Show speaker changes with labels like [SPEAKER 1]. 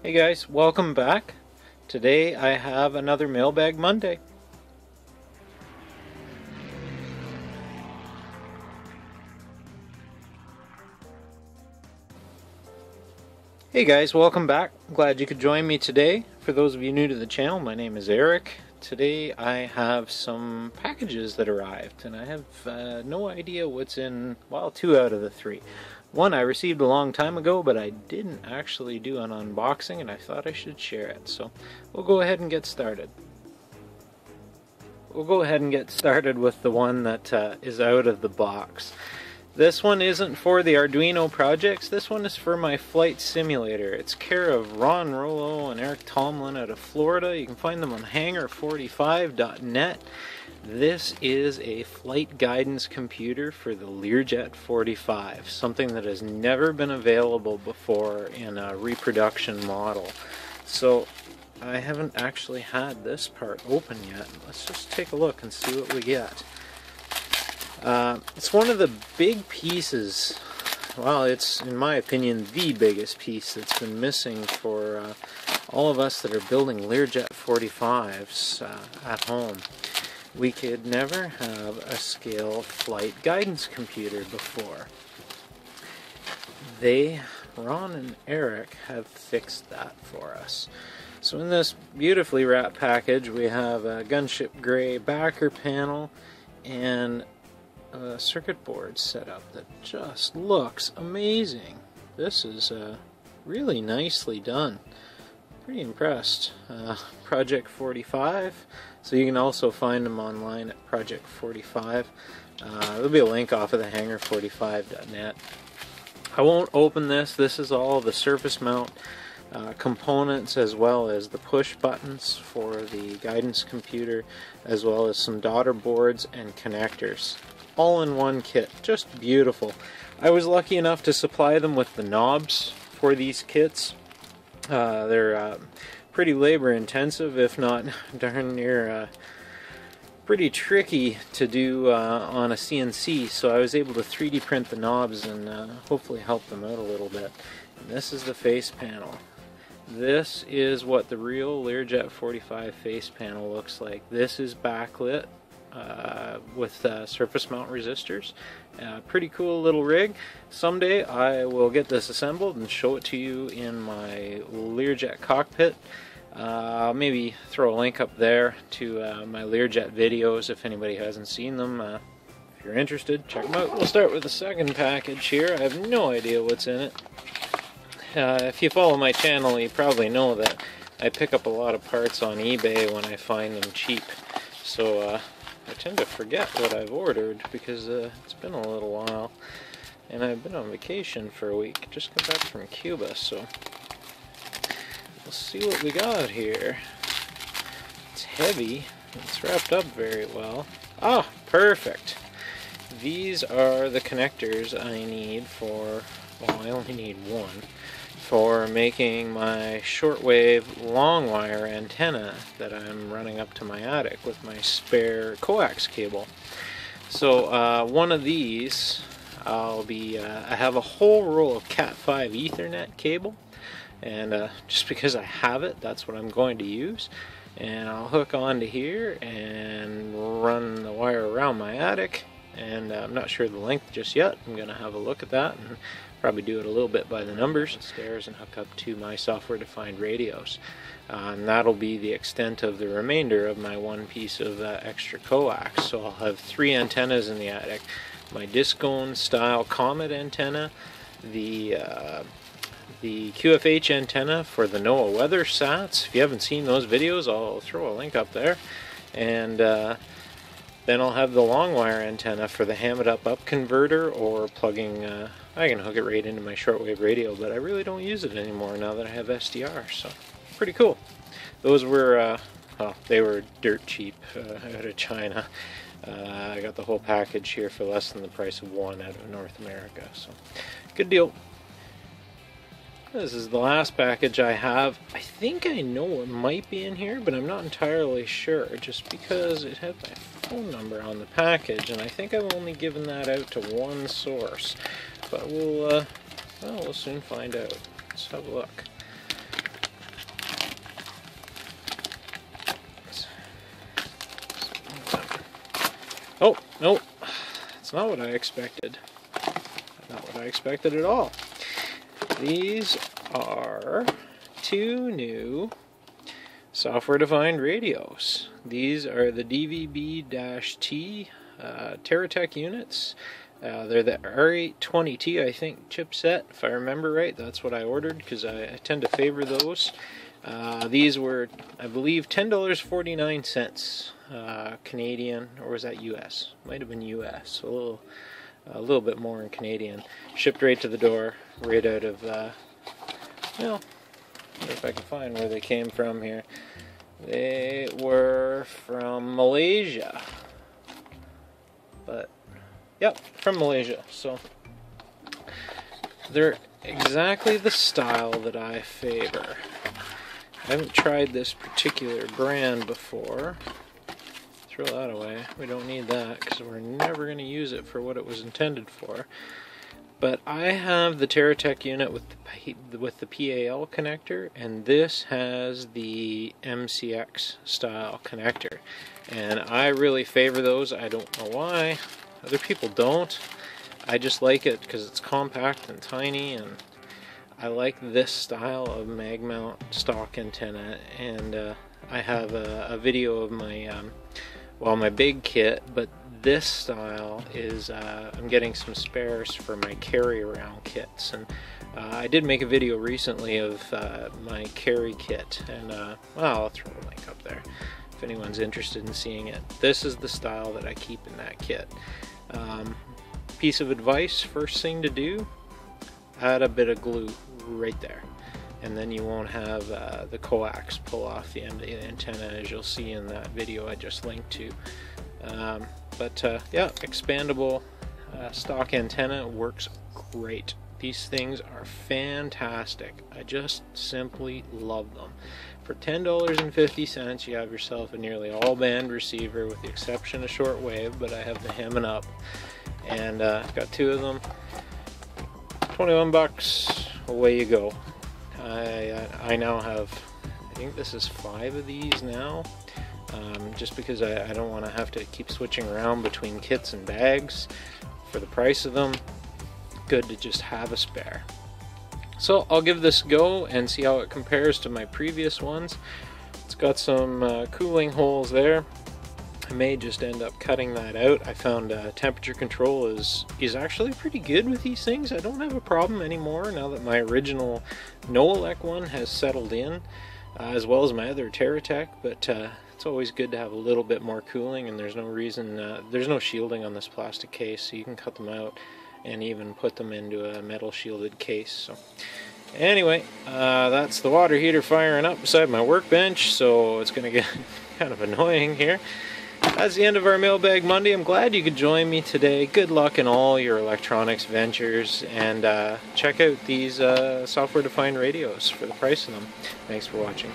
[SPEAKER 1] Hey guys, welcome back. Today I have another Mailbag Monday. Hey guys, welcome back. Glad you could join me today. For those of you new to the channel, my name is Eric. Today I have some packages that arrived, and I have uh, no idea what's in, well, two out of the three. One I received a long time ago, but I didn't actually do an unboxing, and I thought I should share it. So we'll go ahead and get started. We'll go ahead and get started with the one that uh, is out of the box. This one isn't for the Arduino projects, this one is for my flight simulator. It's care of Ron Rollo and Eric Tomlin out of Florida. You can find them on hangar45.net. This is a flight guidance computer for the Learjet 45, something that has never been available before in a reproduction model. So I haven't actually had this part open yet. Let's just take a look and see what we get. Uh, it's one of the big pieces, well, it's, in my opinion, the biggest piece that's been missing for uh, all of us that are building Learjet 45s uh, at home. We could never have a scale flight guidance computer before. They, Ron and Eric, have fixed that for us. So in this beautifully wrapped package, we have a gunship gray backer panel and a circuit board setup that just looks amazing. This is uh, really nicely done. Pretty impressed. Uh, Project 45, so you can also find them online at Project 45. Uh, there'll be a link off of the hangar45.net. I won't open this. This is all the surface mount uh, components as well as the push buttons for the guidance computer as well as some daughter boards and connectors all in one kit. Just beautiful. I was lucky enough to supply them with the knobs for these kits. Uh, they're uh, pretty labor intensive, if not darn near uh, pretty tricky to do uh, on a CNC, so I was able to 3D print the knobs and uh, hopefully help them out a little bit. And this is the face panel. This is what the real Learjet 45 face panel looks like. This is backlit uh, with uh, surface mount resistors. Uh, pretty cool little rig. Someday I will get this assembled and show it to you in my Learjet cockpit. Uh, maybe throw a link up there to uh, my Learjet videos if anybody hasn't seen them. Uh, if you're interested, check them out. We'll start with the second package here. I have no idea what's in it. if you follow my channel, you probably know that I pick up a lot of parts on eBay when I find them cheap. So I tend to forget what I've ordered because uh, it's been a little while and I've been on vacation for a week. Just got back from Cuba, so we'll see what we got here. It's heavy. It's wrapped up very well. Ah, perfect. These are the connectors I need for, well, I only need one for making my shortwave long wire antenna that I'm running up to my attic with my spare coax cable. So uh, one of these I'll be uh, I have a whole roll of Cat5 Ethernet cable and uh, just because I have it that's what I'm going to use and I'll hook onto here and run the wire around my attic and uh, I'm not sure the length just yet. I'm going to have a look at that and probably do it a little bit by the numbers stairs and hook up to my software defined radios. Uh, and that'll be the extent of the remainder of my one piece of uh, extra coax. So I'll have three antennas in the attic. My Discone style Comet antenna, the uh, the QFH antenna for the NOAA weather sats. If you haven't seen those videos, I'll throw a link up there. And uh, then I'll have the long wire antenna for the ham it up up converter or plugging, uh, I can hook it right into my shortwave radio, but I really don't use it anymore now that I have SDR, so pretty cool. Those were, uh, well, they were dirt cheap uh, out of China. Uh, I got the whole package here for less than the price of one out of North America, so good deal. This is the last package I have. I think I know what might be in here, but I'm not entirely sure, just because it had my phone number on the package, and I think I've only given that out to one source. But we'll, uh, well, we'll soon find out. Let's have a look. Oh, no, it's not what I expected. Not what I expected at all. These are two new software-defined radios. These are the DVB-T uh, TerraTec units. Uh, they're the R820T, I think, chipset, if I remember right. That's what I ordered because I, I, tend to favor those. Uh, these were, I believe, $10.49 uh, Canadian, or was that US? Might have been US. A little, a little bit more in Canadian. Shipped right to the door, right out of, uh, well, if I can find where they came from here. They were from Malaysia. But, yep, from Malaysia. So, they're exactly the style that I favor. I haven't tried this particular brand before. Throw that away. We don't need that because we're never going to use it for what it was intended for. But I have the TerraTec unit with the, with the PAL connector, and this has the MCX style connector. And I really favor those. I don't know why. Other people don't. I just like it because it's compact and tiny, and I like this style of mag mount stock antenna. And uh, I have a, a, video of my um, well my big kit, but this style is uh, I'm getting some spares for my carry around kits. And uh, I did make a video recently of uh, my carry kit. And uh, well I'll throw a link up there if anyone's interested in seeing it. This is the style that I keep in that kit. Um, piece of advice first thing to do add a bit of glue right there. And then you won't have uh, the coax pull off the end of the antenna as you'll see in that video I just linked to um, but uh, yeah, expandable uh, stock antenna works great. These things are fantastic. I just simply love them. For $10.50, you have yourself a nearly all band receiver with the exception of shortwave, but I have the ham it up. And uh, I've got two of them. 21 bucks, away you go. I, I now have, I think this is five of these now um, just because I, I don't want to have to keep switching around between kits and bags for the price of them. Good to just have a spare. So I'll give this a go and see how it compares to my previous ones. It's got some uh, cooling holes there. I may just end up cutting that out. I found uh, temperature control is is actually pretty good with these things. I don't have a problem anymore now that my original NooElec one has settled in, uh, as well as my other TerraTec. But uh, it's always good to have a little bit more cooling and there's no reason, uh, there's no shielding on this plastic case so you can cut them out and even put them into a metal shielded case. So anyway, uh, that's the water heater firing up beside my workbench so it's going to get kind of annoying here. That's the end of our Mailbag Monday. I'm glad you could join me today. Good luck in all your electronics ventures and uh, check out these uh, software defined radios for the price of them. Thanks for watching.